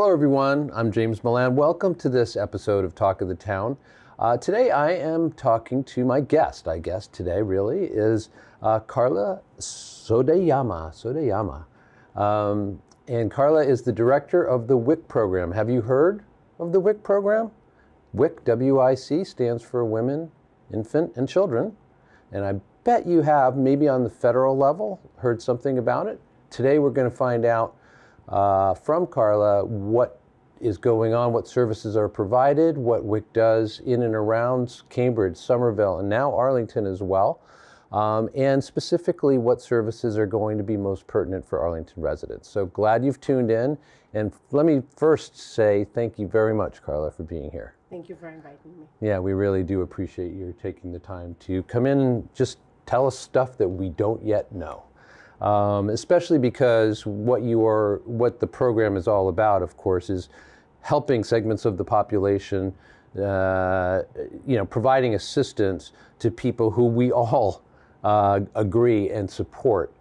Hello, everyone. I'm James Milan. Welcome to this episode of Talk of the Town. Uh, today, I am talking to my guest. I guess today really is uh, Carla Sodeyama. Sodeyama, um, and Carla is the director of the WIC program. Have you heard of the WIC program? WIC, W-I-C, stands for Women, Infant, and Children. And I bet you have, maybe on the federal level, heard something about it. Today, we're going to find out uh, from Carla what is going on, what services are provided, what WIC does in and around Cambridge, Somerville, and now Arlington as well, um, and specifically what services are going to be most pertinent for Arlington residents. So glad you've tuned in. And let me first say thank you very much, Carla, for being here. Thank you for inviting me. Yeah, we really do appreciate you taking the time to come in and just tell us stuff that we don't yet know um, especially because what you are, what the program is all about, of course, is helping segments of the population, uh, you know, providing assistance to people who we all uh, agree and support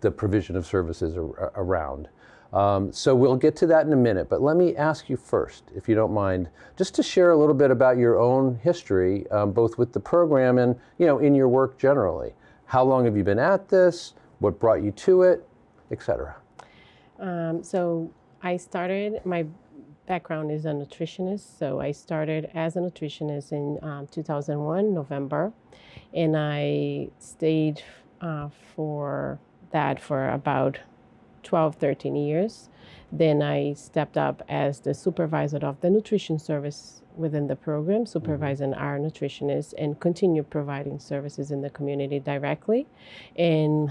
the provision of services ar- around. Um, so we'll get to that in a minute, but let me ask you first, if you don't mind, just to share a little bit about your own history, um, both with the program and you know in your work generally. How long have you been at this? What brought you to it, etc. Um, so I started, my background is a nutritionist. So I started as a nutritionist in um, 2001, November, and I stayed uh, for that for about 12, 13 years. Then I stepped up as the supervisor of the nutrition service within the program, mm-hmm. supervising mm-hmm. our nutritionists, and continue providing services in the community directly. And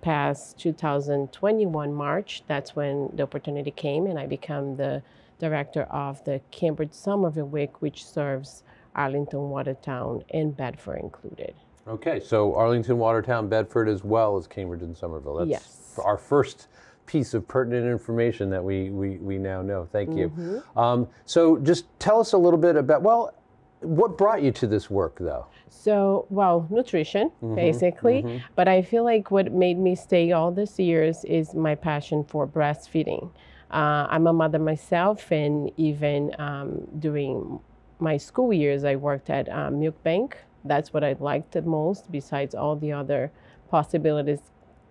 past 2021 March, that's when the opportunity came, and I became the director of the Cambridge Somerville WIC, which serves Arlington, Watertown, and Bedford included. Okay, so Arlington, Watertown, Bedford, as well as Cambridge and Somerville. That's yes. our first piece of pertinent information that we, we, we now know. Thank you. Mm-hmm. Um, so just tell us a little bit about, well, what brought you to this work, though? So, well, nutrition, mm-hmm, basically. Mm-hmm. But I feel like what made me stay all these years is my passion for breastfeeding. Uh, I'm a mother myself, and even um, during my school years, I worked at um, Milk Bank. That's what I liked the most, besides all the other possibilities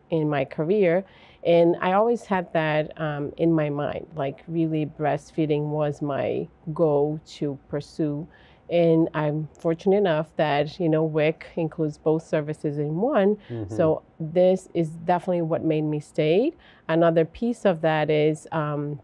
in my career. And I always had that um, in my mind, like really breastfeeding was my goal to pursue and I'm fortunate enough that you know WIC includes both services in one. Mm-hmm. So this is definitely what made me stay. Another piece of that is um,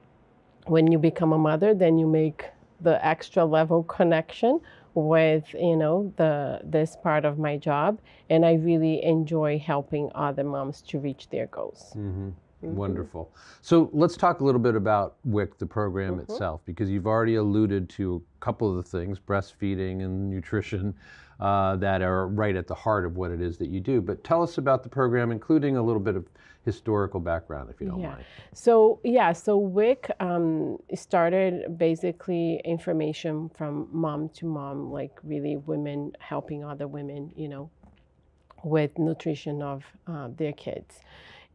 when you become a mother, then you make the extra level connection with you know the this part of my job, and I really enjoy helping other moms to reach their goals. Mm-hmm. Mm-hmm. Wonderful. So let's talk a little bit about WIC, the program mm-hmm. itself, because you've already alluded to a couple of the things, breastfeeding and nutrition, uh, that are right at the heart of what it is that you do. But tell us about the program, including a little bit of historical background, if you don't yeah. mind. So yeah, so WIC um, started basically information from mom to mom, like really women helping other women, you know, with nutrition of uh, their kids.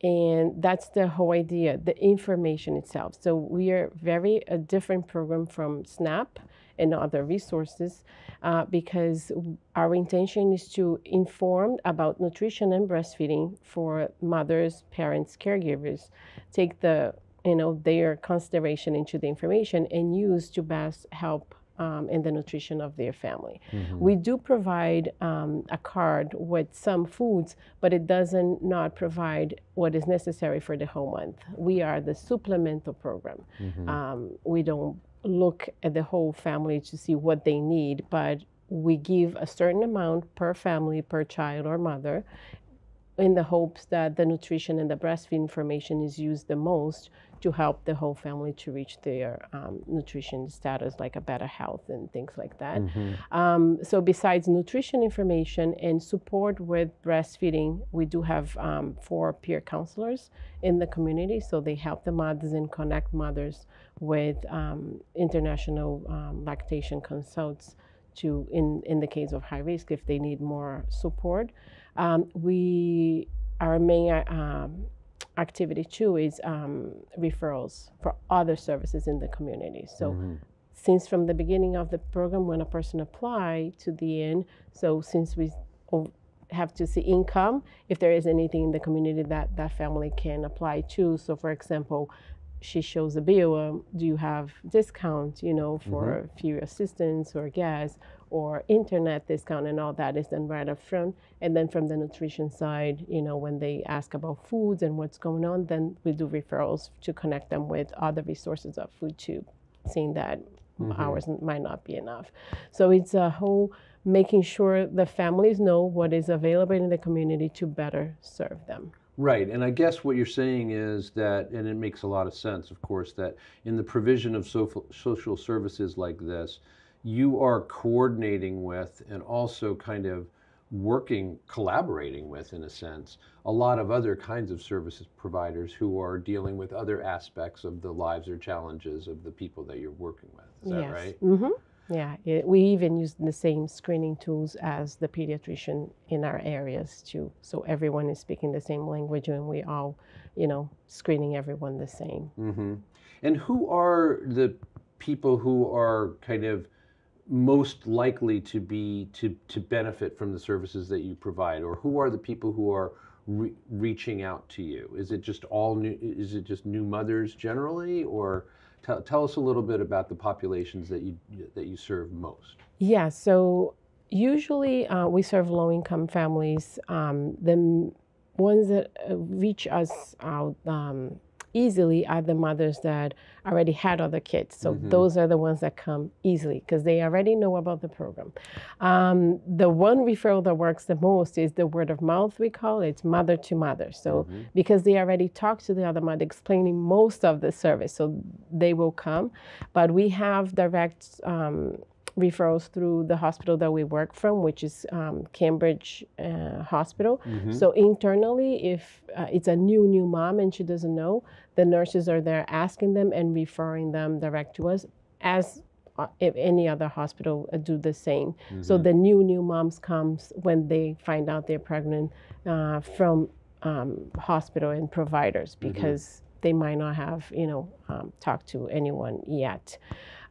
And that's the whole idea, the information itself. So we are very a different program from SNAP and other resources uh, because our intention is to inform about nutrition and breastfeeding for mothers, parents, caregivers, take the you know their consideration into the information and use to best help um, in the nutrition of their family. Mm-hmm. We do provide um, a card with some foods, but it doesn't not provide what is necessary for the whole month. We are the supplemental program. Mm-hmm. Um, we don't look at the whole family to see what they need, but we give a certain amount per family, per child or mother, in the hopes that the nutrition and the breastfeed information is used the most to help the whole family to reach their um, nutrition status, like a better health and things like that. Mm-hmm. Um, so, besides nutrition information and support with breastfeeding, we do have um, four peer counselors in the community. So, they help the mothers and connect mothers with um, international um, lactation consults to, in, in the case of high risk, if they need more support. Um, we our main um, activity too is um, referrals for other services in the community. So Mhm. since from the beginning of the program when a person apply to the end so since we have to see income if there is anything in the community that that family can apply to so for example she shows a bill um, do you have discount you know for fuel assistance or gas or internet discount and all that is done right up front and then from the nutrition side you know when they ask about foods and what's going on then we do referrals to connect them with other resources of food too seeing that hours might not be enough. So it's a whole making sure the families know what is available in the community to better serve them. Right, and I guess what you're saying is that, and it makes a lot of sense, of course, that in the provision of social, social services like this, you are coordinating with and also kind of working, collaborating with, in a sense, a lot of other kinds of services providers who are dealing with other aspects of the lives or challenges of the people that you're working with. Is that right? hmm Yeah. It, we even use the same screening tools as the pediatrician in our areas too. So everyone is speaking the same language and we all, you know, screening everyone the same. hmm And who are the people who are kind of most likely to be to to benefit from the services that you provide, or who are the people who are re- reaching out to you? Is it just all new? Is it just new mothers generally, or tell tell us a little bit about the populations that you that you serve most? Yeah, so usually uh, we serve low income families. Um, the ones that uh, reach us out um, easily are the mothers that already had other kids. So Mhm. those are the ones that come easily because they already know about the program. Um, the one referral that works the most is the word of mouth, we call it, it's mother to mother. So Mhm. because they already talked to the other mother explaining most of the service, so they will come. But we have direct um, referrals through the hospital that we work from, which is um, Cambridge uh, Hospital. Mhm. So internally, if uh, it's a new new mom and she doesn't know, the nurses are there asking them and referring them direct to us, as uh, if any other hospital uh, do the same. So Mhm. the new new moms comes when they find out they're pregnant uh, from um, hospital and providers because they might not have you know um, talked to anyone yet.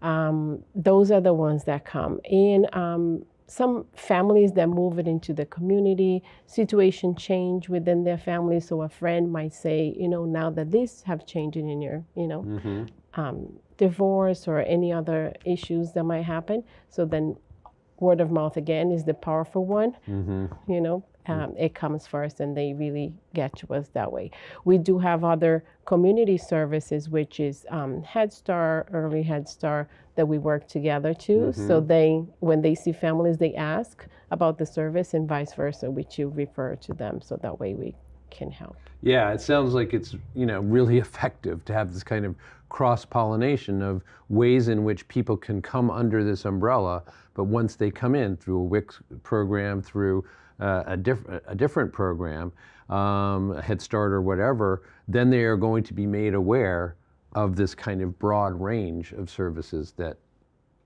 Um, those are the ones that come and um, some families that move it into the community situation change within their family so a friend might say you know now that this have changed in your you know Mhm. um, divorce or any other issues that might happen. So then, word of mouth again is the powerful one. Mhm. You know, um, it comes first, and they really get to us that way. We do have other community services, which is um, Head Start, Early Head Start, that we work together too. So they, when they see families, they ask about the service, and vice versa, we too refer to them. So that way we can help. Yeah, it sounds like it's you know really effective to have this kind of cross pollination of ways in which people can come under this umbrella. But once they come in through a WIC program, through uh, a, diff- a different program, um, a Head Start or whatever, then they are going to be made aware of this kind of broad range of services that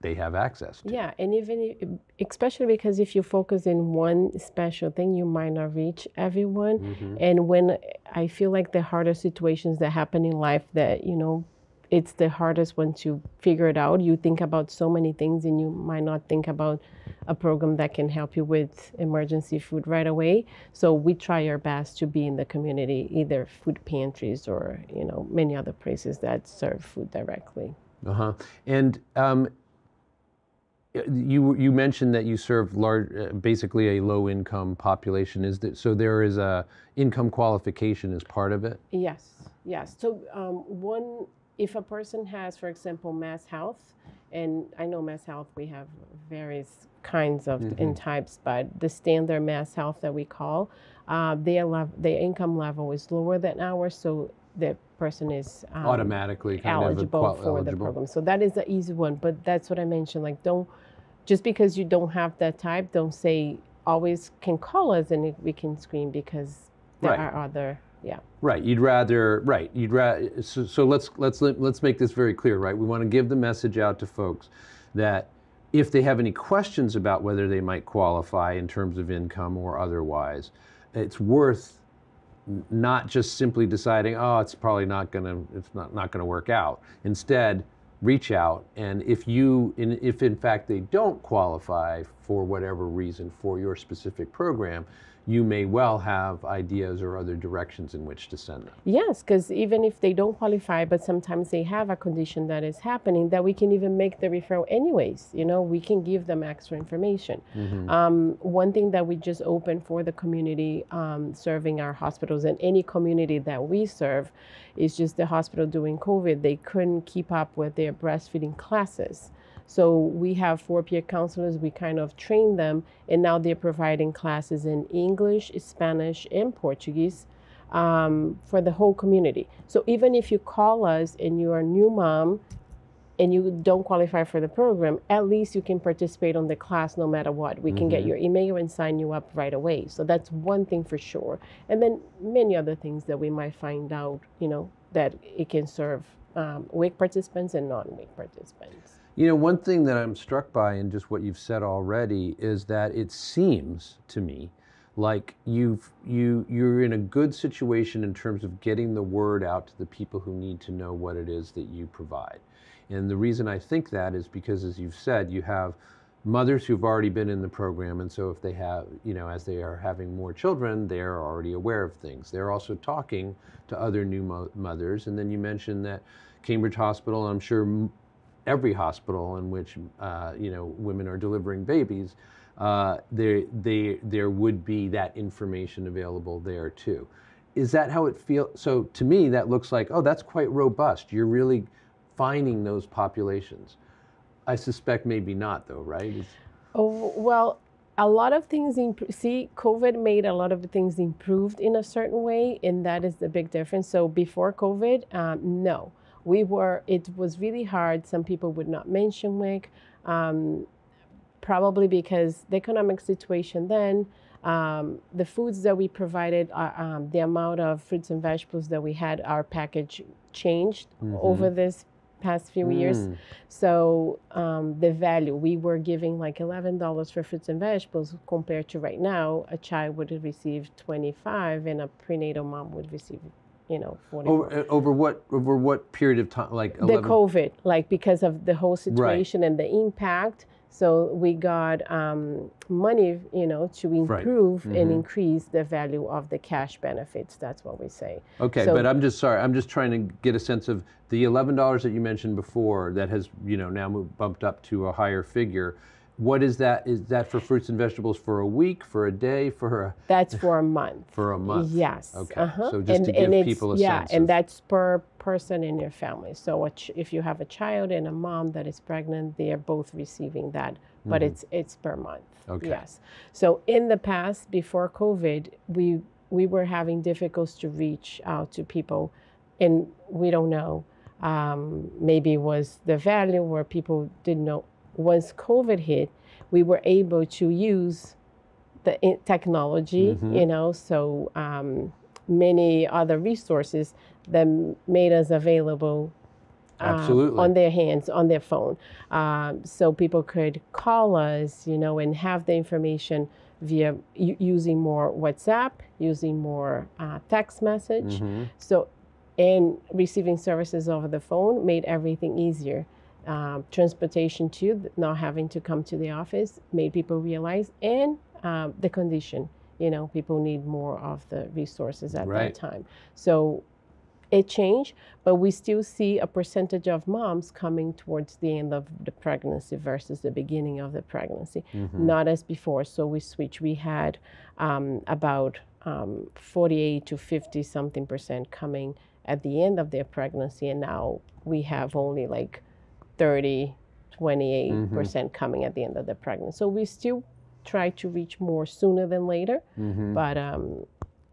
they have access to. Yeah, and even especially because if you focus in one special thing, you might not reach everyone. Mhm. And when I feel like the harder situations that happen in life, that you know, it's the hardest one to figure it out. You think about so many things, and you might not think about a program that can help you with emergency food right away. So we try our best to be in the community, either food pantries or you know many other places that serve food directly. Uh-huh. And um, you you mentioned that you serve large, uh, basically a low income population. Is that so? There is a income qualification as part of it. Yes, yes. So um, one, if a person has, for example, MassHealth, and I know MassHealth, we have various kinds of and types, but the standard MassHealth that we call, uh, their lev- their income level is lower than ours, so the person is um, Automatically kind eligible qual- for the program. So that is the easy one. But that's what I mentioned. Like, don't just because you don't have that type, don't say always can call us and we can screen because there Right. are other. Yeah. Right. You'd rather. Right. You'd rather. So, so let's let's let's make this very clear. Right. We want to give the message out to folks that if they have any questions about whether they might qualify in terms of income or otherwise, it's worth not just simply deciding, oh, it's probably not going to, it's not, not to work out. Instead, reach out and if you in, if in fact they don't qualify for whatever reason for your specific program you may well have ideas or other directions in which to send them. Yes, because even if they don't qualify, but sometimes they have a condition that is happening, that we can even make the referral anyways. You know, we can give them extra information. Mm-hmm. Um, one thing that we just opened for the community um, serving our hospitals and any community that we serve is just the hospital doing COVID, they couldn't keep up with their breastfeeding classes. So we have four peer counselors. We kind of train them, and now they're providing classes in English, Spanish, and Portuguese um, for the whole community. So even if you call us and you're a new mom and you don't qualify for the program, at least you can participate on the class no matter what. We can get your email and sign you up right away. So that's one thing for sure. And then many other things that we might find out, you know, that it can serve um, WIC participants and non-WIC participants. You know, one thing that I'm struck by in just what you've said already is that it seems to me like you've you you're in a good situation in terms of getting the word out to the people who need to know what it is that you provide. And the reason I think that is because as you've said, you have mothers who've already been in the program and so if they have, you know, as they are having more children, they're already aware of things. They're also talking to other new mo- mothers and then you mentioned that Cambridge Hospital, I'm sure every hospital in which uh, you know women are delivering babies, uh, there they, there would be that information available there too. Is that how it feels? So to me, that looks like oh, that's quite robust. You're really finding those populations. I suspect maybe not though, right? Is- Oh, well, a lot of things, imp- see, COVID made a lot of things improved in a certain way, and that is the big difference. So before COVID, um, no, we were, it was really hard. Some people would not mention WIC, um, probably because the economic situation then, um, the foods that we provided, uh, um, the amount of fruits and vegetables that we had, our package changed over this past few years. Mm. So um, the value we were giving like eleven dollars for fruits and vegetables compared to right now, a child would receive twenty five, and a prenatal mom would receive, you know. Over, over what over what period of time? Like the COVID, like because of the whole situation and the impact. So we got um, money, you know, to Right. improve and increase the value of the cash benefits. That's what we say. Okay, So- but I'm just sorry. I'm just trying to get a sense of the eleven dollars that you mentioned before that has you know now moved, bumped up to a higher figure. What is that? Is that for fruits and vegetables for a week, for a day, for a That's for a month. for a month? Yes. Okay. uh-huh. So just to give it's- people a yeah, sense and of- that's per person in your family. So ch- if you have a child and a mom that is pregnant, they are both receiving that, but it's it's per month. Mm-hmm. Okay. Yes. So in the past, before COVID, we we were having difficulties to reach out to people, and we don't know. Um, maybe it was the value where people didn't know. Once COVID hit, we were able to use the technology, Mhm. you know, so um, many other resources that made us available um, Absolutely. on their hands, on their phone. Um, so people could call us, you know, and have the information via u- using more WhatsApp, using more uh, text message. Mhm. So, and receiving services over the phone made everything easier. Um, transportation too, not having to come to the office, made people realize, and um, the condition. You know, people need more of the resources at Right. that time. So, it changed, but we still see a percentage of moms coming towards the end of the pregnancy versus the beginning of the pregnancy Mhm. not as before. So we switched. We had um, about um, 48 to 50 something percent coming at the end of their pregnancy, and now we have only like 30, 28 percent coming at the end of the pregnancy. So we still try to reach more sooner than later, Mhm. but um,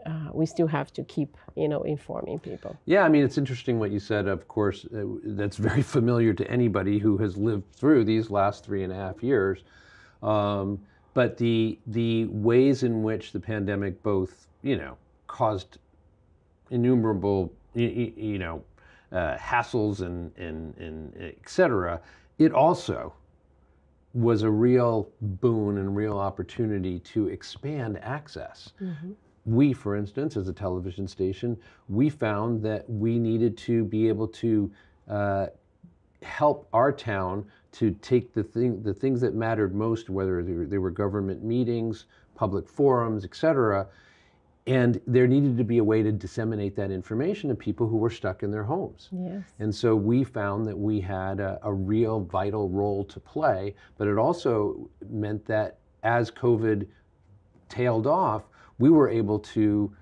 uh, we still have to keep, you know, informing people. Yeah, I mean, it's interesting what you said. Of course, uh, that's very familiar to anybody who has lived through these last three and a half years. Um, but the the ways in which the pandemic both, you know, caused innumerable, y- y- you know, uh, hassles and and and et cetera, it also was a real boon and real opportunity to expand access. We, for instance, as a television station, we found that we needed to be able to uh, help our town to take the thing, the things that mattered most, whether they were, they were government meetings, public forums, et cetera, and there needed to be a way to disseminate that information to people who were stuck in their homes. Yes. And so we found that we had a, a real vital role to play, but it also meant that as COVID tailed off, we were able to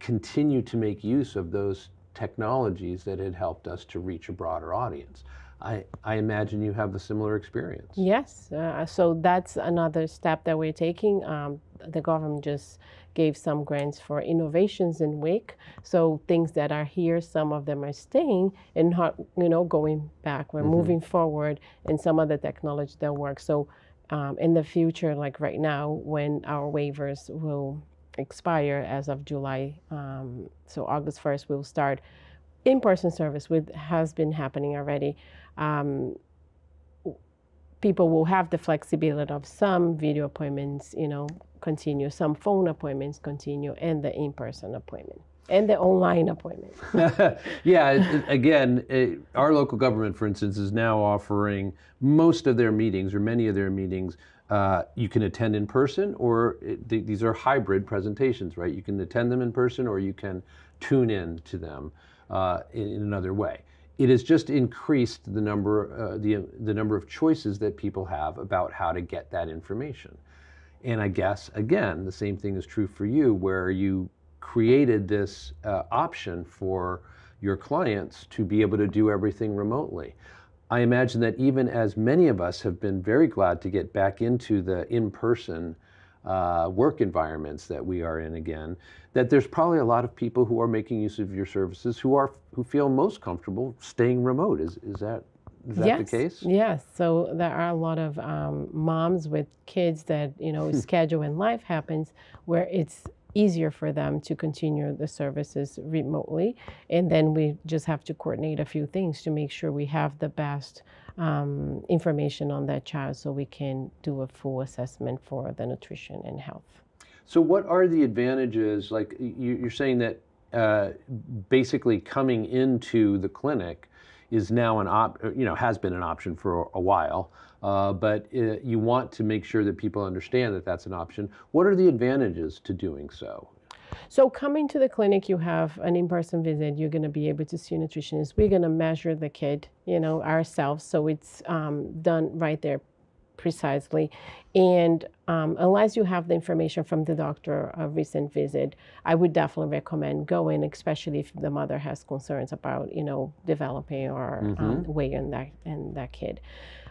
continue to make use of those technologies that had helped us to reach a broader audience. I, I imagine you have a similar experience. Yes, uh, so that's another step that we're taking. Um, the government just gave some grants for innovations in WIC. So things that are here, some of them are staying and not, you know, going back. We're mm-hmm. moving forward in some of the technology that works. So um, in the future, like right now, when our waivers will expire as of July, um, so August 1st, we'll start in-person service, which has been happening already. Um, people will have the flexibility of some video appointments, you know, continue, some phone appointments continue, and the in-person appointment and the online appointment. yeah, again, it, our local government, for instance, is now offering most of their meetings or many of their meetings. Uh, you can attend in person, or it, th- these are hybrid presentations, right? You can attend them in person, or you can tune in to them uh, in, in another way it has just increased the number, uh, the, the number of choices that people have about how to get that information. And I guess, again, the same thing is true for you, where you created this uh, option for your clients to be able to do everything remotely. I imagine that even as many of us have been very glad to get back into the in person uh, work environments that we are in again, that there's probably a lot of people who are making use of your services who are who feel most comfortable staying remote. Is is that is that yes, the case? Yes. So there are a lot of um, moms with kids that you know schedule in life happens where it's easier for them to continue the services remotely, and then we just have to coordinate a few things to make sure we have the best um, information on that child so we can do a full assessment for the nutrition and health. So, what are the advantages? Like you're saying that uh, basically coming into the clinic is now an op, you know, has been an option for a while. Uh, but uh, you want to make sure that people understand that that's an option. What are the advantages to doing so? So coming to the clinic, you have an in-person visit. You're going to be able to see a nutritionist. We're going to measure the kid, you know, ourselves, so it's um, done right there precisely. And um, unless you have the information from the doctor a recent visit, I would definitely recommend going, especially if the mother has concerns about, you know, developing or um, mm-hmm. um, weight in that in that kid.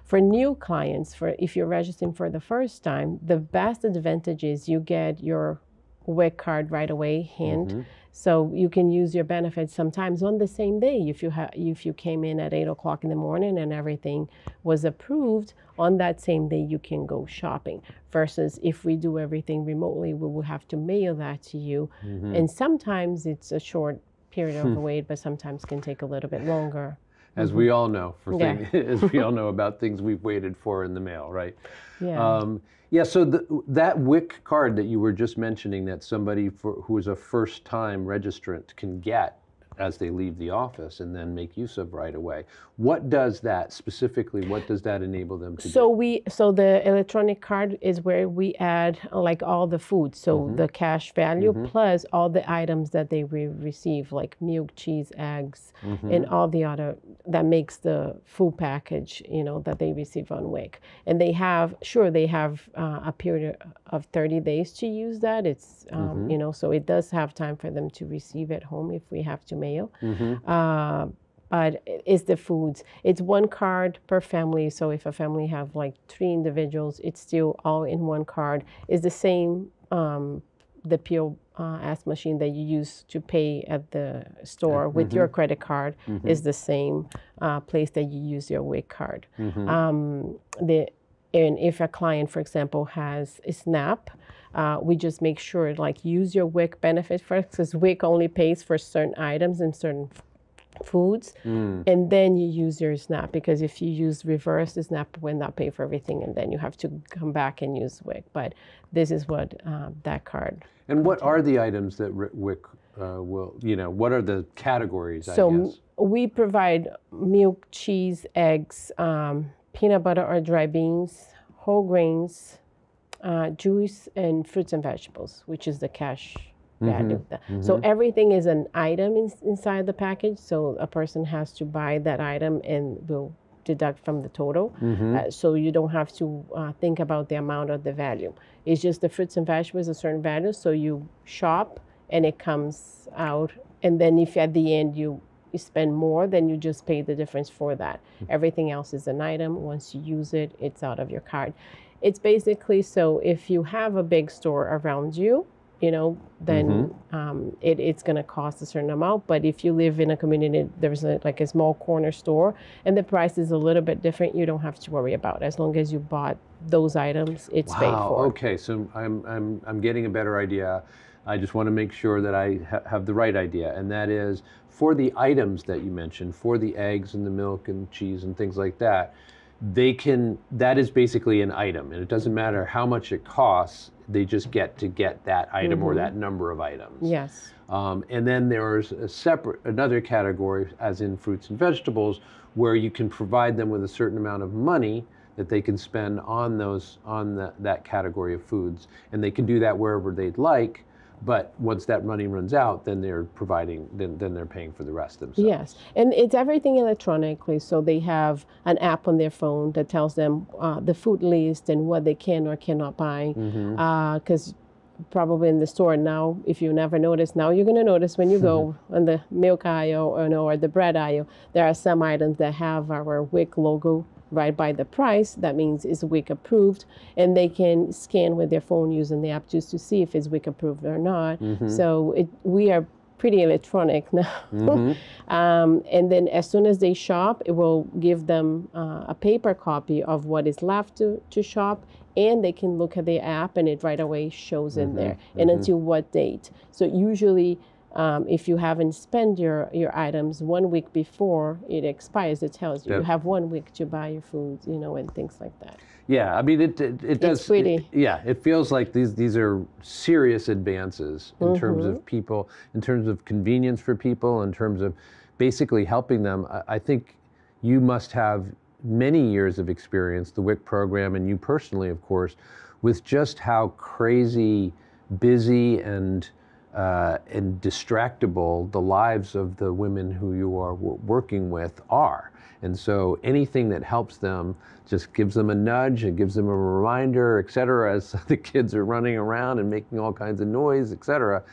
For new clients, for if you're registering for the first time, the best advantage is you get your WIC card right away, hand. Mm-hmm. So you can use your benefits sometimes on the same day. If you ha- if you came in at eight o'clock in the morning and everything was approved, on that same day you can go shopping. Versus if we do everything remotely, we will have to mail that to you, mm-hmm. and sometimes it's a short period of hmm. wait, but sometimes can take a little bit longer as mm-hmm. we all know, for yeah. things, as we all know about things we've waited for in the mail, right? Yeah. Um, yeah. So the, that WIC card that you were just mentioning, that somebody for, who is a first-time registrant can get as they leave the office and then make use of right away. What does that specifically? What does that enable them to so do? we so the electronic card is where we add like all the food, so mm-hmm. the cash value mm-hmm. plus all the items that they will receive, like milk, cheese, eggs, mm-hmm. and all the other that makes the food package, you know, that they receive on WIC. And they have sure they have uh, a period of 30 days to use that. It's um, mm-hmm. you know, so it does have time for them to receive at home if we have to mail. Mm-hmm. Uh, but it's the foods. It's one card per family. So if a family have like three individuals, it's still all in one card. It's the same. Um, the POS uh, machine that you use to pay at the store mm-hmm. with your credit card mm-hmm. is the same uh, place that you use your WIC card. Mm-hmm. Um, the and if a client, for example, has a SNAP, uh, we just make sure like use your WIC benefit first because WIC only pays for certain items and certain foods, Mm. and then you use your SNAP because if you use reverse, the SNAP will not pay for everything, and then you have to come back and use WIC. But this is what um, that card. And what are the items that WIC uh, will, you know, what are the categories, I So we provide milk, cheese, eggs, um, peanut butter or dry beans, whole grains, uh, juice, and fruits and vegetables, which is the cash value. So everything is an item in, inside the package. So a person has to buy that item and will deduct from the total. Uh, so you don't have to uh, think about the amount or the value. It's just the fruits and vegetables a certain value. So you shop and it comes out. And then if at the end you you spend more, then you just pay the difference for that. Everything else is an item. Once you use it, it's out of your card. It's basically so if you have a big store around you, you know, then um, it, it's going to cost a certain amount. But if you live in a community, there's a, like a small corner store, and the price is a little bit different, you don't have to worry about. it. As long as you bought those items, it's paid for. Okay, so I'm I'm I'm getting a better idea. I just want to make sure that I ha- have the right idea, and that is for the items that you mentioned, for the eggs and the milk and cheese and things like that. They can. That is basically an item, and it doesn't matter how much it costs. They just get to get that item or that number of items. Yes. Um, and then there's a separate another category, as in fruits and vegetables, where you can provide them with a certain amount of money that they can spend on those on the, that category of foods, and they can do that wherever they'd like. But once that money runs out, then they're providing, then, then they're paying for the rest themselves. Yes, and it's everything electronically. So they have an app on their phone that tells them uh, the food list and what they can or cannot buy. Because probably in the store now, if you never notice, now you're going to notice when you go on the milk aisle or, no, or the bread aisle, there are some items that have our WIC logo right by the price. That means it's WIC approved, and they can scan with their phone using the app just to see if it's WIC approved or not. So it, we are pretty electronic now. um, and then as soon as they shop, it will give them uh, a paper copy of what is left to, to shop. And they can look at the app and it right away shows in there. And until what date? So usually, um, if you haven't spent your, your items one week before it expires, it tells you you have one week to buy your food, you know, and things like that. Yeah, I mean, it it, it does. pretty. it- yeah, it feels like these these are serious advances in terms Mm-hmm. of people, in terms of convenience for people, in terms of basically helping them. I, I think you must have many years of experience, the WIC program, and you personally, of course, with just how crazy, busy, and uh, and distractible the lives of the women who you are working with are. And so anything that helps them just gives them a nudge, it gives them a reminder, et cetera, as the kids are running around and making all kinds of noise, et cetera,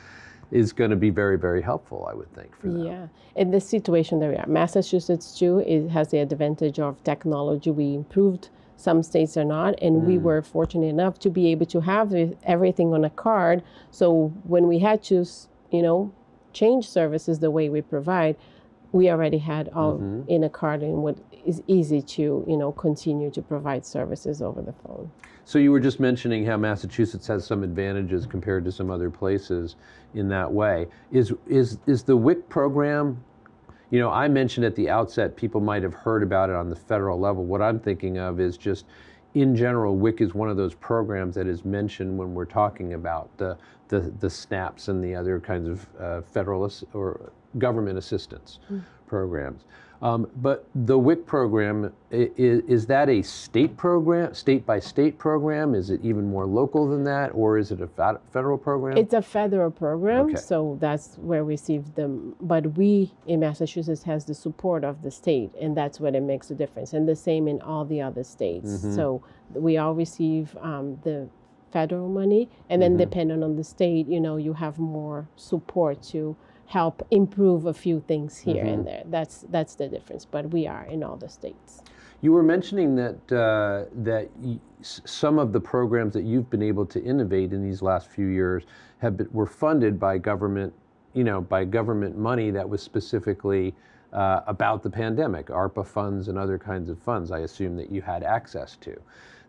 is going to be very, very helpful, I would think, for them. Yeah, in this situation that we are, Massachusetts too, it has the advantage of technology. We improved. Some states are not, and we mm. were fortunate enough to be able to have everything on a card. So when we had to, you know, change services the way we provide, we already had all mm-hmm. in a card, and what is easy to, you know, continue to provide services over the phone. So you were just mentioning how Massachusetts has some advantages compared to some other places in that way. Is is is the WIC program? You know, I mentioned at the outset people might have heard about it on the federal level. What I'm thinking of is just in general, WIC is one of those programs that is mentioned when we're talking about the the, the SNAPs and the other kinds of uh, federal or government assistance programs. Um, but the WIC program, i- i- is that a state program, state by state program? Is it even more local than that, or is it a federal program? It's a federal program, Okay. so that's where we receive them. But we in Massachusetts has the support of the state, and that's what it makes a difference. And the same in all the other states. Mm-hmm. So we all receive um, the federal money, and Mm-hmm. then depending on the state, you know, you have more support to help improve a few things here Mm-hmm. and there. That's that's the difference. But we are in all the states. You were mentioning that uh, that y- some of the programs that you've been able to innovate in these last few years have been, were funded by government, you know, by government money that was specifically uh, about the pandemic, ARPA funds and other kinds of funds. I assume that you had access to.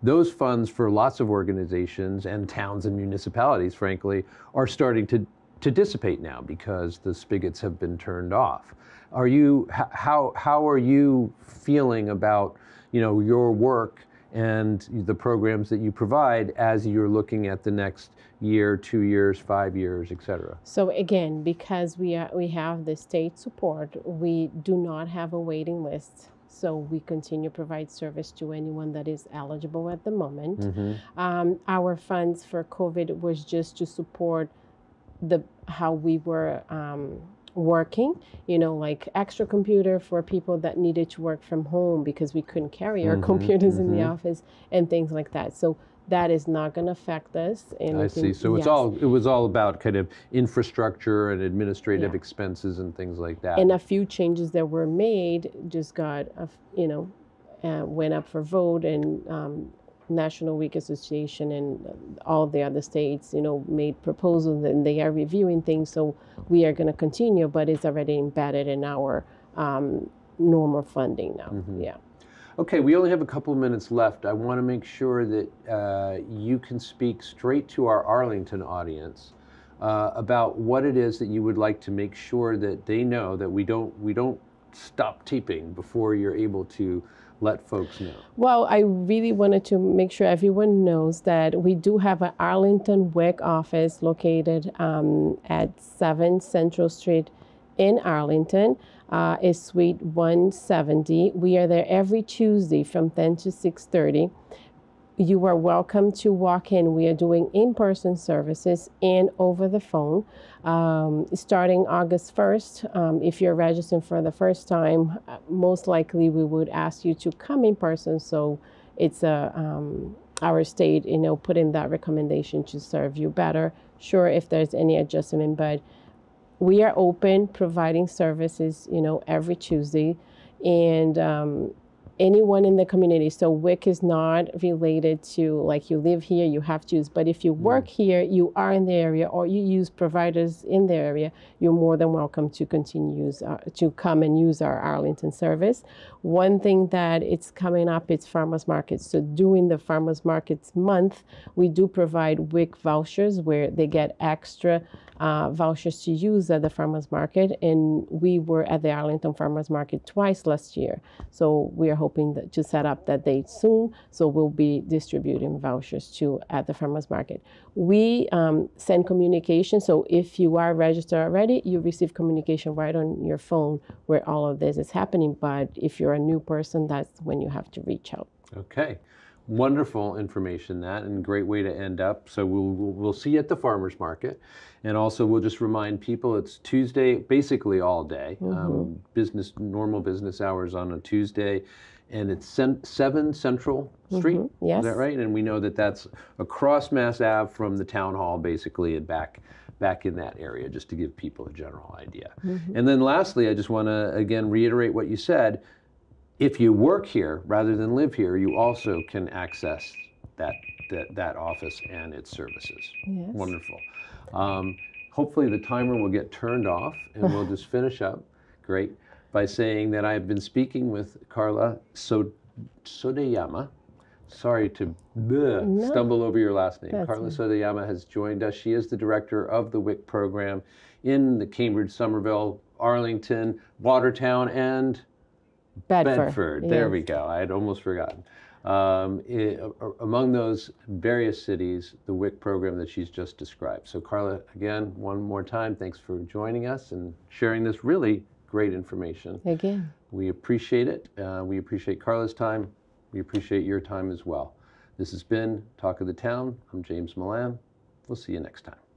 Those funds for lots of organizations and towns and municipalities, frankly, are starting to to dissipate now because the spigots have been turned off. Are you how how are you feeling about you know your work and the programs that you provide as you're looking at the next year, two years, five years, et cetera? So again, because we are we have the state support, we do not have a waiting list. So we continue to provide service to anyone that is eligible at the moment. Mm-hmm. Um, our funds for COVID was just to support the how we were um, working. You know, like extra computer for people that needed to work from home because we couldn't carry our Mhm, computers in the mhm. office and things like that. So that is not going to affect us. I see. So it's all it was all about kind of infrastructure and administrative Yeah. expenses and things like that. and a few changes that were made just got you know uh, went up for vote and um, National WIC Association and all the other states you know made proposals and they are reviewing things so we are going to continue but it's already embedded in our um, normal funding now Mhm. yeah Okay, we only have a couple of minutes left. I want to make sure that uh, you can speak straight to our Arlington audience uh, about what it is that you would like to make sure that they know that we don't we don't stop taping before you're able to let folks know. Well, I really wanted to make sure everyone knows that we do have an Arlington WIC office located um, at 7 Central Street in Arlington. Uh, is Suite 170. We are there every Tuesday from 10 to 6:30. You are welcome to walk in. We are doing in-person services and over the phone. Um, starting August 1st, um, if you're registering for the first time, uh, most likely we would ask you to come in person. So it's a um, our state, you know, put in that recommendation to serve you better. Sure, if there's any adjustment, but we are open, providing services, you know, every Tuesday, and um, anyone in the community. So WIC is not related to like you live here, you have to use. But if you work here, you are in the area, or you use providers in the area, you're more than welcome to continue use, uh, to come and use our Arlington service. One thing that it's coming up, it's farmers markets. So during the farmers markets month, we do provide WIC vouchers where they get extra uh, vouchers to use at the farmers market. And we were at the Arlington farmers market twice last year. So we are hoping that, to set up that date soon. So we'll be distributing vouchers too at the farmers market. We um, send communication. So if you are registered already, you receive communication right on your phone where all of this is happening. But if you're a new person, that's when you have to reach out. Okay. Wonderful information that and great way to end up. So we'll, we'll, we'll see you at the farmers market. And also we'll just remind people it's Tuesday, basically all day, um, business, normal business hours on a Tuesday. And it's 7 Central Street. Mhm, yes. Is that right? And we know that that's across Mass Ave from the town hall basically and back back in that area just to give people a general idea. And then lastly, I just want to again reiterate what you said if you work here rather than live here, you also can access that that, that office and its services. Yes. Wonderful. Um, hopefully, the timer will get turned off, and we'll just finish up. Great. By saying that I have been speaking with Carla so- Sodeyama. Sorry to No. stumble over your last name. That's Carla fine. Sodeyama has joined us. She is the director of the WIC program in the Cambridge, Somerville, Arlington, Watertown, and Bedford. Bedford. There yes. we go. I had almost forgotten. Um, i- a- among those various cities, the WIC program that she's just described. So, Carla, again, one more time, thanks for joining us and sharing this really great information. Again. We appreciate it. Uh, we appreciate Carla's time. We appreciate your time as well. This has been Talk of the Town. I'm James Milan. We'll see you next time.